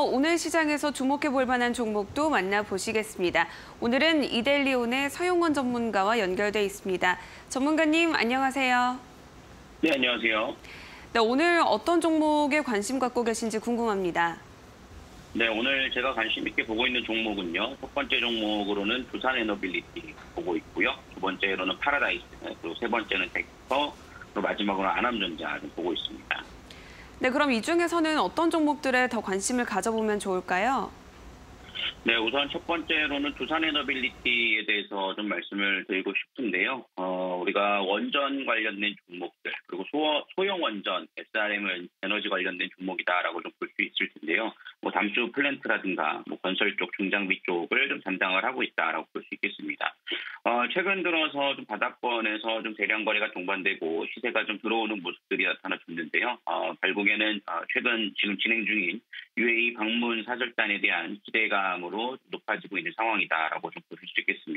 오늘 시장에서 주목해 볼 만한 종목도 만나보시겠습니다. 오늘은 이데일리온의 서용원 전문가와 연결돼 있습니다. 전문가님 안녕하세요. 네, 안녕하세요. 네, 오늘 어떤 종목에 관심 갖고 계신지 궁금합니다. 네, 오늘 제가 관심 있게 보고 있는 종목은요. 첫 번째 종목으로는 두산 에너빌리티 보고 있고요. 두 번째로는 파라다이스, 그리고 세 번째는 덱스터, 그리고 마지막으로 아남전자 좀 보고 있습니다. 네, 그럼 이 중에서는 어떤 종목들에 더 관심을 가져보면 좋을까요? 네, 우선 첫 번째로는 두산 에너빌리티에 대해서 좀 말씀을 드리고 싶은데요. 어, 우리가 원전 관련된 종목들, 그리고 소, 소형 원전, SRM 에너지 관련된 종목이다라고 좀 볼 수 있을 텐데요. 뭐 담수 플랜트라든가 뭐 건설 쪽, 중장비 쪽을 좀 담당을 하고 있다라고 볼 수 있겠습니다. 어, 최근 들어서 좀 바닥권에서 좀 대량 거래가 동반되고 시세가 좀 들어오는 모습들이 나타나줬는데요. 어, 결국에는 어, 최근 지금 진행 중인 UAE 방문 사절단에 대한 기대감으로 높아지고 있는 상황이다라고 좀 보실 수 있겠습니다.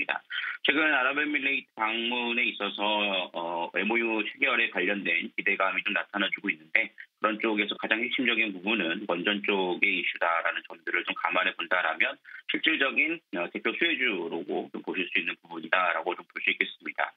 최근 아랍에미레이트 방문에 있어서 어, MOU 체결에 관련된 기대감이 좀 나타나주고 있는데 그런 쪽에서 가장 핵심적인 부분은 원전 쪽의 이슈다라는 점들을 좀 감안해 본다라면 실질적인 어, 대표 수혜주로고 좀 보실 수 있는 부분이다라고 좀 볼 수 있겠습니다.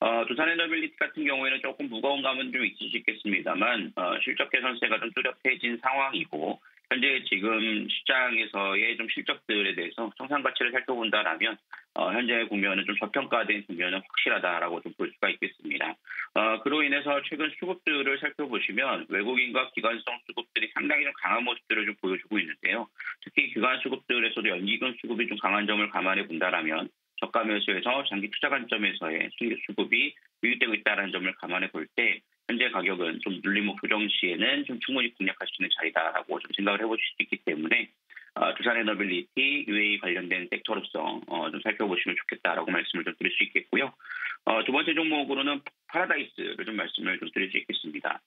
어, 두산 에너빌리티 같은 경우에는 조금 무거운 감은 좀 있을 수 있겠습니다만 어, 실적 개선세가 좀 뚜렷해진 상황이고 현재 지금 시장에서의 좀 실적들에 대해서 청산 가치를 살펴본다라면 어, 현재 국면은 좀 저평가된 국면은 확실하다라고 좀 볼 수가 있겠습니다. 어, 그로 인해서 최근 수급들을 살펴보시면 외국인과 기관성 수급들이 상당히 좀 강한 모습들을 좀 보여주고 있는데요. 특히 기관 수급들에서도 연기금 수급이 좀 강한 점을 감안해 본다라면 저가 매수에서 장기 투자 관점에서의 수급이 유입되고 있다는 점을 감안해 볼 때 현재 가격은 좀 눌림목 조정 시에는 좀 충분히 공략할 수 있는 자리다라고 좀 생각을 해보실 수 있기 때문에 어, 두산에너빌리티 UAE 관련된 섹터로서 어, 좀 살펴보시면 좋겠다라고 말씀을 좀 드릴 수 있겠고요. 어, 두 번째 종목으로는 파라다이스를 좀 말씀을 좀 드릴 수 있겠습니다.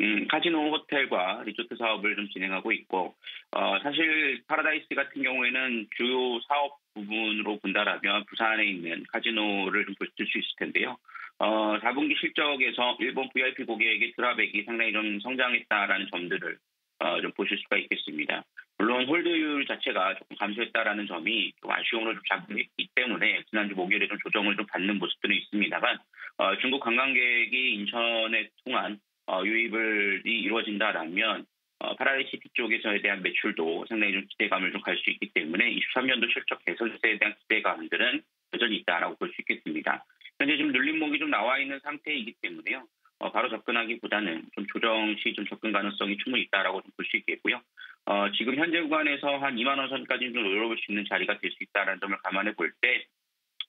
음, 카지노 호텔과 리조트 사업을 좀 진행하고 있고 어, 사실 파라다이스 같은 경우에는 주요 사업 부분으로 본다라면 부산에 있는 카지노를 좀 볼 수 있을 텐데요. 어, 4분기 실적에서 일본 VIP 고객의 drop액이 상당히 좀 성장했다라는 점들을 어, 좀 보실 수가 있겠습니다. 물론 hold율 자체가 조금 감소했다라는 점이 좀 아쉬움을 좀 작용했기 때문에 지난주 목요일에 좀 조정을 좀 받는 모습들은 있습니다만 어, 중국 관광객이 인천에 통한 어, 유입을 이루어진다라면 어, 파라다이스시티 쪽에서에 대한 매출도 상당히 좀 기대감을 좀 갈 수 있기 때문에 23년도 실적 개선세에 대한 기대감들은 여전히 있다라고 볼 수 있겠습니다. 현재 지금 눌림목이 좀 나와 있는 상태이기 때문에요. 어, 바로 접근하기보다는 좀 조정 시 좀 접근 가능성이 충분히 있다라고 볼 수 있겠고요. 어, 지금 현재 구간에서 한 2만 원 선까지 좀 올려볼 수 있는 자리가 될 수 있다는 점을 감안해 볼 때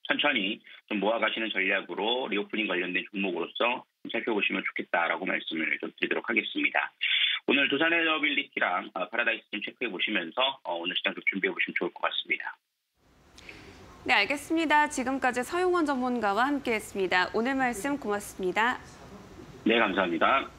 천천히 좀 모아가시는 전략으로 reopening 관련된 종목으로서 살펴보시면 좋겠다라고 말씀을 좀 드리도록 하겠습니다. 오늘 두산에너빌리티랑 어, 파라다이스 좀 체크해 보시면서 어, 오늘 시장 좀 준비해 보시면 좋을 것 같습니다. 네, 알겠습니다. 지금까지 서용원 전문가와 함께했습니다. 오늘 말씀 고맙습니다. 네, 감사합니다.